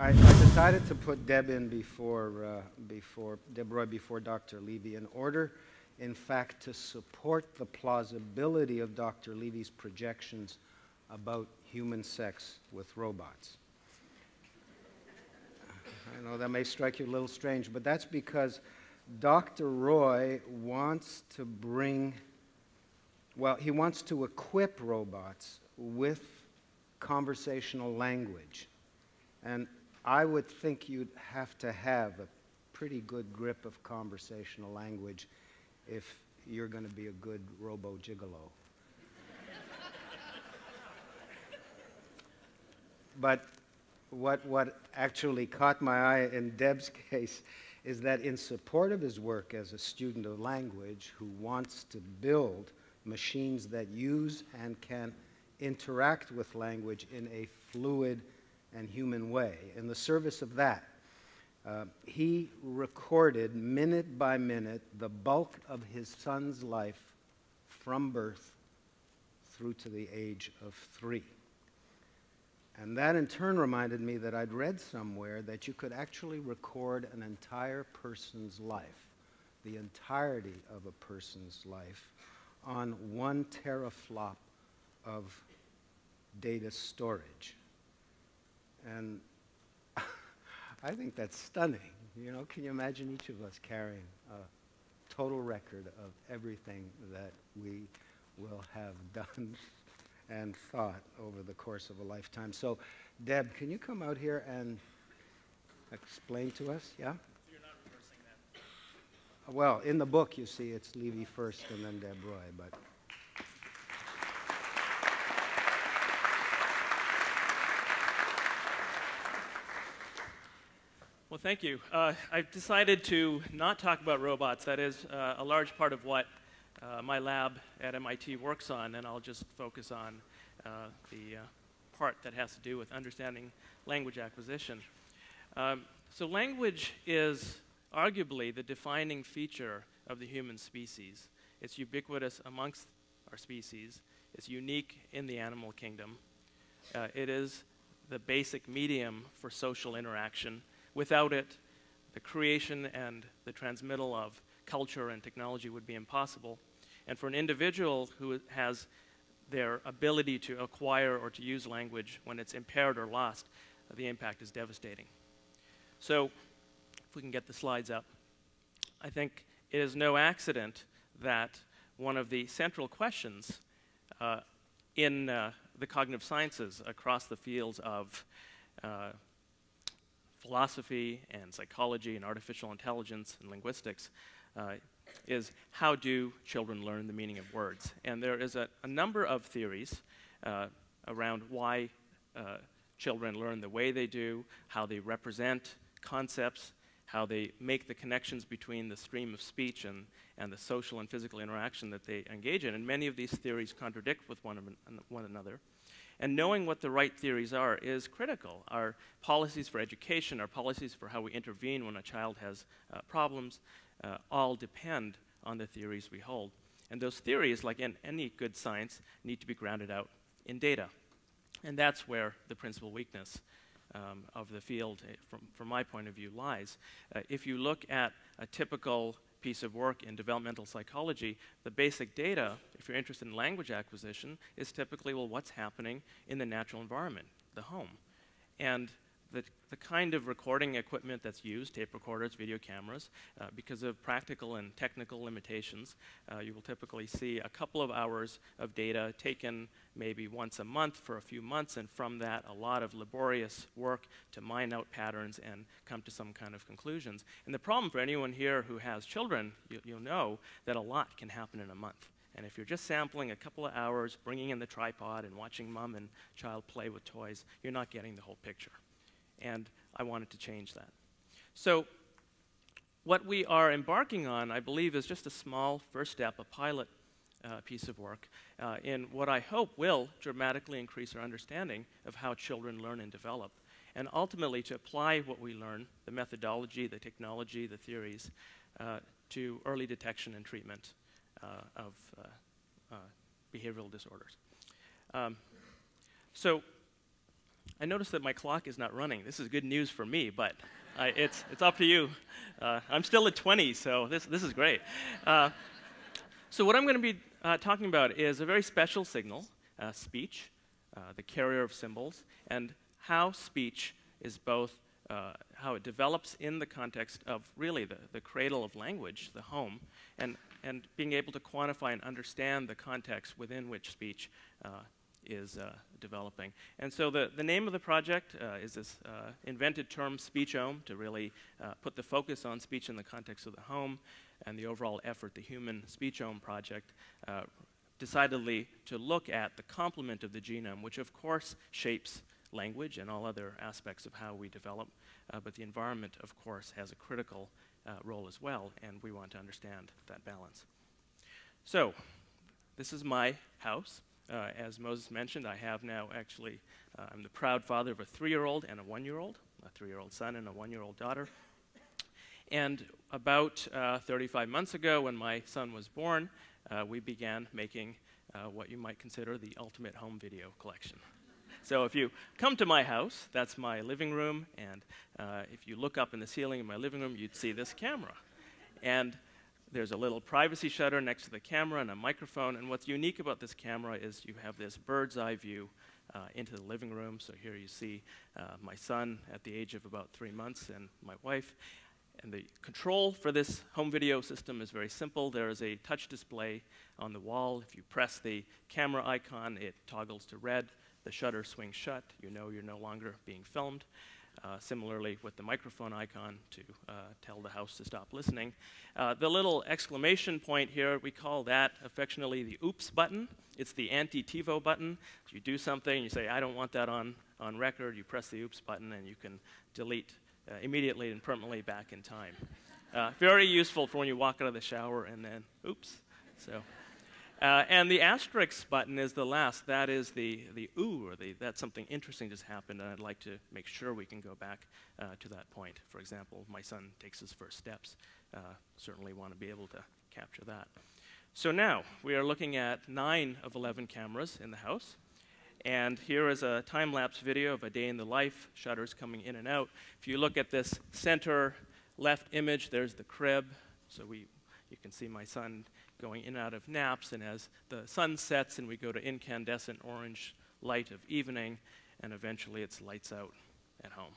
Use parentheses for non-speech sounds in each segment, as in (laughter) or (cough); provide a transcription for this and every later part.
I, I, decided to put Deb in before, uh, before Deb Roy before Dr. Levy in order, in fact, to support the plausibility of Dr. Levy's projections about human sex with robots. I know that may strike you a little strange, but that's because Dr. Roy wants to bring, well, he wants to equip robots with conversational language. And I would think you'd have to have a pretty good grip of conversational language if you're going to be a good robo gigolo. but what, what actually caught my eye in Deb's case is that in support of his work as a student of language who wants to build machines that use and can interact with language in a fluid and human way, in the service of that, uh, he recorded minute by minute the bulk of his son's life from birth through to the age of three. And that in turn reminded me that I'd read somewhere that you could actually record an entire person's life, the entirety of a person's life, on one teraflop of data storage. And (laughs) I think that's stunning. You know, can you imagine each of us carrying a total record of everything that we will have (laughs) done and thought over the course of a lifetime. So, Deb, can you come out here and explain to us? Yeah? You're not reversing that. Well, in the book, you see it's Levy first and then Deb Roy, but. Well, thank you. Uh, I've decided to not talk about robots. That is uh, a large part of what uh, my lab at MIT works on, and I'll just focus on uh, the uh, part that has to do with understanding language acquisition. Um, so language is arguably the defining feature of the human species. It's ubiquitous amongst our species. It's unique in the animal kingdom. Uh, it is the basic medium for social interaction. Without it, the creation and the transmittal of culture and technology would be impossible. And for an individual who has their ability to acquire or to use language when it's impaired or lost, uh, the impact is devastating. So, if we can get the slides up, I think it is no accident that one of the central questions uh, in uh, the cognitive sciences across the fields of uh, philosophy and psychology and artificial intelligence and linguistics uh, is how do children learn the meaning of words? And there is a, a number of theories uh, around why uh, children learn the way they do, how they represent concepts, how they make the connections between the stream of speech and, and the social and physical interaction that they engage in. And many of these theories contradict with one, one another. And knowing what the right theories are is critical. Our policies for education, our policies for how we intervene when a child has uh, problems, uh, all depend on the theories we hold. And those theories, like in any good science, need to be grounded out in data. And that's where the principal weakness um, of the field, uh, from, from my point of view, lies. Uh, if you look at a typical piece of work in developmental psychology, the basic data, if you're interested in language acquisition, is typically, well, what's happening in the natural environment, the home. And the, kind of recording equipment that's used, tape recorders, video cameras, uh, because of practical and technical limitations, uh, you will typically see a couple of hours of data taken maybe once a month for a few months, and from that, a lot of laborious work to mine out patterns and come to some kind of conclusions. And the problem for anyone here who has children, you, you'll know that a lot can happen in a month. And if you're just sampling a couple of hours, bringing in the tripod and watching mom and child play with toys, you're not getting the whole picture and I wanted to change that. So, what we are embarking on, I believe, is just a small first step, a pilot uh, piece of work, uh, in what I hope will dramatically increase our understanding of how children learn and develop, and ultimately to apply what we learn, the methodology, the technology, the theories, uh, to early detection and treatment uh, of uh, uh, behavioral disorders. Um, so, I noticed that my clock is not running. This is good news for me, but I, it's, it's up to you. Uh, I'm still at 20, so this, this is great. Uh, so, what I'm going to be uh, talking about is a very special signal, uh, speech, uh, the carrier of symbols, and how speech is both uh, how it develops in the context of really the, the cradle of language, the home, and, and being able to quantify and understand the context within which speech uh, is uh, developing. And so the, the name of the project uh, is this uh, invented term speechome to really put the focus on speech in the context of the home and the overall effort, the Human Speechome Project, decidedly to look at the complement of the genome, which of course shapes language and all other aspects of how we develop. Uh, but the environment, of course, has a critical uh, role as well, and we want to understand that balance. So, this is my house. Uh, as Moses mentioned, I have now actually, uh, I'm the proud father of a three year old and a one year old, a three year old son and a one year old daughter. And about uh, 35 months ago, when my son was born, uh, we began making what you might consider the ultimate home video collection. So if you come to my house, that's my living room, and uh, if you look up in the ceiling in my living room, you'd see this camera. And there's a little privacy shutter next to the camera and a microphone, and what's unique about this camera is you have this bird's eye view uh, into the living room. So here you see uh, my son at the age of about three months and my wife. And the control for this home video system is very simple. There is a touch display on the wall. If you press the camera icon, it toggles to red the shutter swings shut, you know you're no longer being filmed. Uh, similarly, with the microphone icon to uh, tell the house to stop listening. Uh, the little exclamation point here, we call that affectionately the oops button. It's the anti TiVo button. You do something, you say, I don't want that on, on record, you press the oops button, and you can delete uh, immediately and permanently back in time. Uh, very useful for when you walk out of the shower and then, oops. So. Uh, and the asterisk button is the last. That is the, the ooh, or the, that something interesting just happened, and I'd like to make sure we can go back uh, to that point. For example, my son takes his first steps. Uh, certainly want to be able to capture that. So now, we are looking at 9 of 11 cameras in the house. And here is a time-lapse video of a day in the life, shutters coming in and out. If you look at this center left image, there's the crib. So we, you can see my son going in and out of naps, and as the sun sets and we go to incandescent orange light of evening, and eventually it's lights out at home.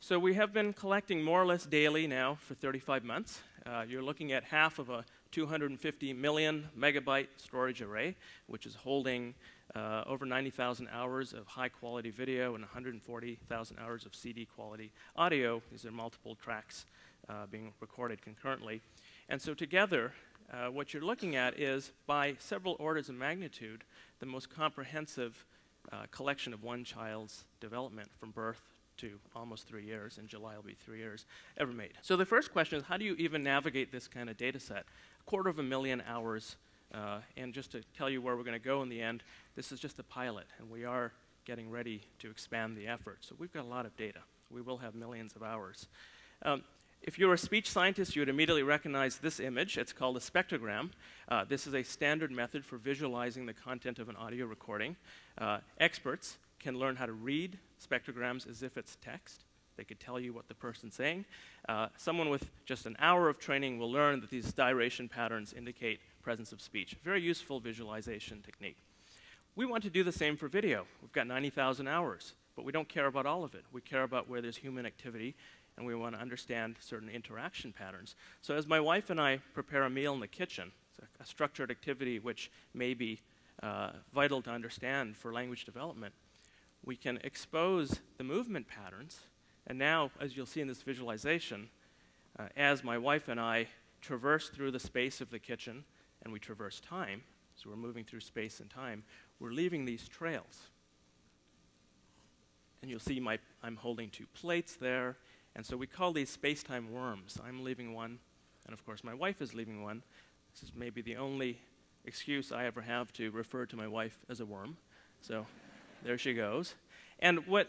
So we have been collecting more or less daily now for 35 months. Uh, you're looking at half of a 250 million megabyte storage array, which is holding uh, over 90,000 hours of high quality video and 140,000 hours of CD quality audio. These are multiple tracks uh, being recorded concurrently. And so together, uh, what you're looking at is, by several orders of magnitude, the most comprehensive uh, collection of one child's development from birth to almost three years. In July will be three years ever made. So the first question is, how do you even navigate this kind of data set? A quarter of a million hours. Uh, and just to tell you where we're going to go in the end, this is just a pilot, and we are getting ready to expand the effort. So we've got a lot of data. We will have millions of hours. Um, if you're a speech scientist, you would immediately recognize this image. It's called a spectrogram. Uh, this is a standard method for visualizing the content of an audio recording. Uh, experts can learn how to read spectrograms as if it's text. They could tell you what the person's saying. Uh, someone with just an hour of training will learn that these striation patterns indicate presence of speech. Very useful visualization technique. We want to do the same for video. We've got 90,000 hours, but we don't care about all of it. We care about where there's human activity and we want to understand certain interaction patterns. So as my wife and I prepare a meal in the kitchen, a, a structured activity which may be uh, vital to understand for language development, we can expose the movement patterns. And now, as you'll see in this visualization, uh, as my wife and I traverse through the space of the kitchen and we traverse time, so we're moving through space and time, we're leaving these trails. And you'll see my, I'm holding two plates there, and so we call these space-time worms. I'm leaving one, and of course my wife is leaving one. This is maybe the only excuse I ever have to refer to my wife as a worm. So there she goes. And what,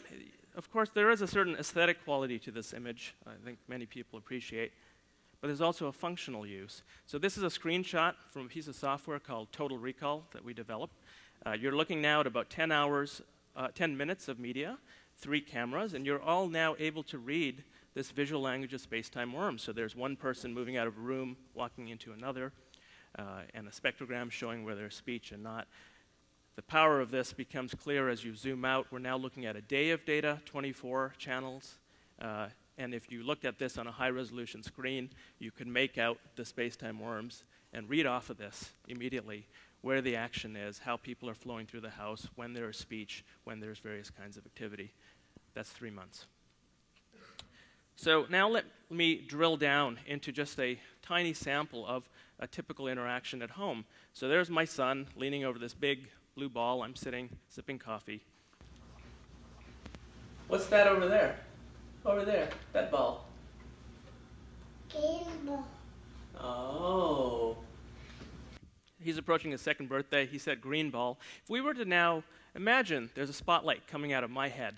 of course, there is a certain aesthetic quality to this image, I think many people appreciate, but there's also a functional use. So this is a screenshot from a piece of software called Total Recall that we developed. Uh, you're looking now at about 10 hours uh, 10 minutes of media, three cameras, and you're all now able to read this visual language of space-time worms. So there's one person moving out of a room, walking into another, uh, and a spectrogram showing where there's speech and not. The power of this becomes clear as you zoom out. We're now looking at a day of data, 24 channels. Uh, and if you looked at this on a high resolution screen, you could make out the space-time worms and read off of this immediately where the action is, how people are flowing through the house, when there is speech, when there's various kinds of activity. That's three months. So now let me drill down into just a tiny sample of a typical interaction at home. So there's my son leaning over this big blue ball. I'm sitting sipping coffee. What's that over there? Over there, that ball. Game ball. Oh. He's approaching his second birthday. He said green ball. If we were to now imagine there's a spotlight coming out of my head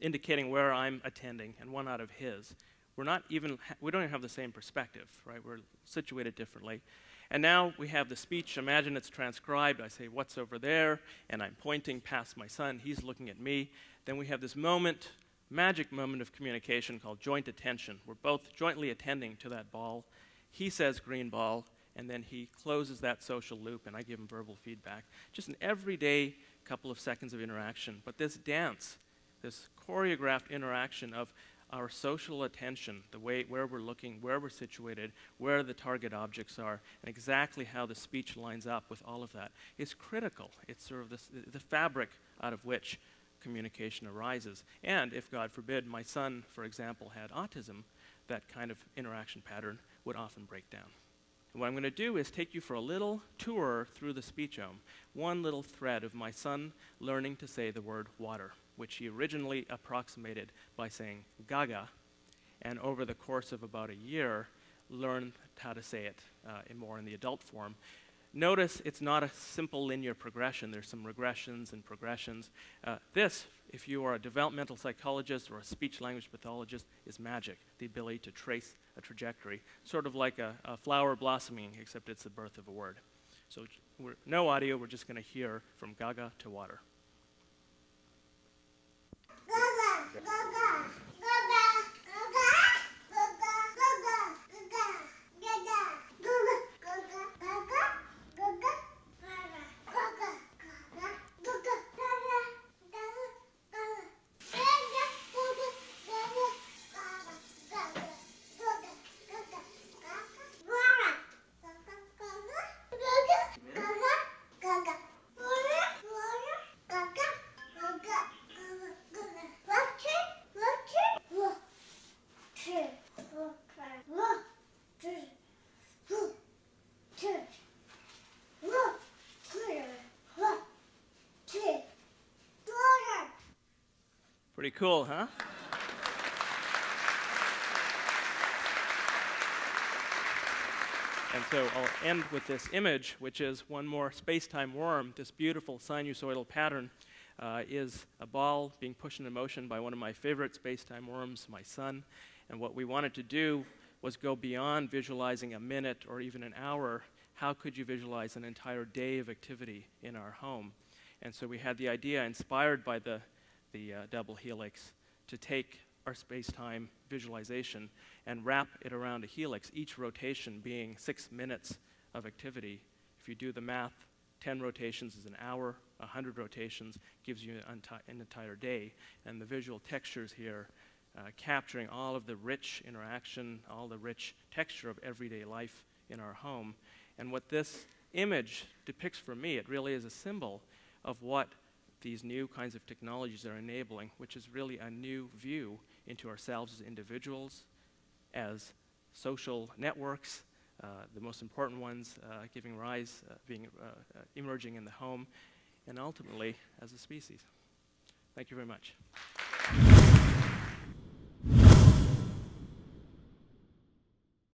indicating where I'm attending and one out of his, we're not even, we don't even have the same perspective, right? We're situated differently. And now we have the speech. Imagine it's transcribed. I say, What's over there? And I'm pointing past my son. He's looking at me. Then we have this moment, magic moment of communication called joint attention. We're both jointly attending to that ball. He says green ball, and then he closes that social loop, and I give him verbal feedback. Just an everyday couple of seconds of interaction. But this dance, this choreographed interaction of our social attention, the way where we're looking, where we're situated, where the target objects are, and exactly how the speech lines up with all of that is critical. It's sort of the fabric out of which communication arises. And if, God forbid, my son, for example, had autism, that kind of interaction pattern would often break down. And what I'm going to do is take you for a little tour through the speechome, one little thread of my son learning to say the word water which he originally approximated by saying gaga, and over the course of about a year, learned how to say it uh, in more in the adult form. Notice it's not a simple linear progression. There's some regressions and progressions. Uh, this, if you are a developmental psychologist or a speech language pathologist, is magic. The ability to trace a trajectory, sort of like a, a flower blossoming, except it's the birth of a word. So no audio, we're just going to hear from gaga to water. Pretty cool, huh? And so I'll end with this image, which is one more space-time worm. This beautiful sinusoidal pattern uh, is a ball being pushed into motion by one of my favorite space-time worms, my son. And what we wanted to do was go beyond visualizing a minute or even an hour. How could you visualize an entire day of activity in our home? And so we had the idea, inspired by the the uh, double helix to take our space-time visualization and wrap it around a helix, each rotation being six minutes of activity. If you do the math, 10 rotations is an hour, 100 rotations gives you an, an entire day. And the visual textures here uh, capturing all of the rich interaction, all the rich texture of everyday life in our home. And what this image depicts for me, it really is a symbol of what these new kinds of technologies are enabling, which is really a new view into ourselves as individuals, as social networks, uh, the most important ones uh, giving rise, uh, being uh, uh, emerging in the home, and ultimately as a species. Thank you very much.